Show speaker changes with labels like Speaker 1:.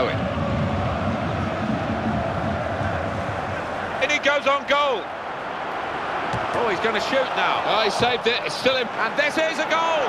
Speaker 1: Owen. And he goes on goal. Oh, he's going to shoot now.
Speaker 2: Oh, he saved it. It's still in.
Speaker 1: And this is a goal.